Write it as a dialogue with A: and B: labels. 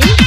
A: me.